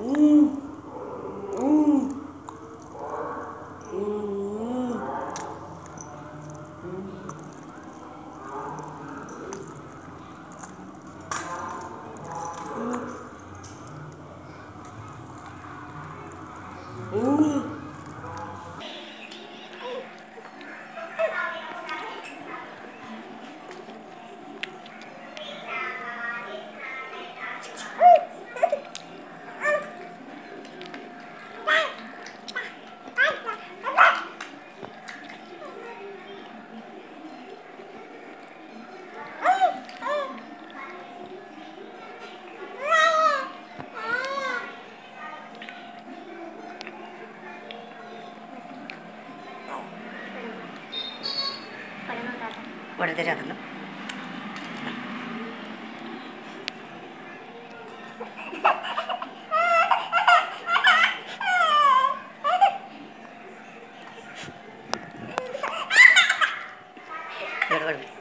嗯。വഴുതരാതുന്നു Gracias.